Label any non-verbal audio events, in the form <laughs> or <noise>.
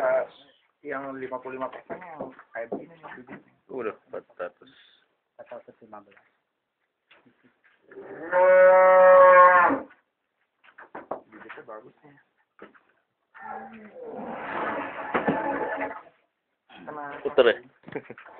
atas yang 55 persen yang kayak begini. Udah 400. 415. Bibitnya bagus nih. Sama Puter ya? <laughs>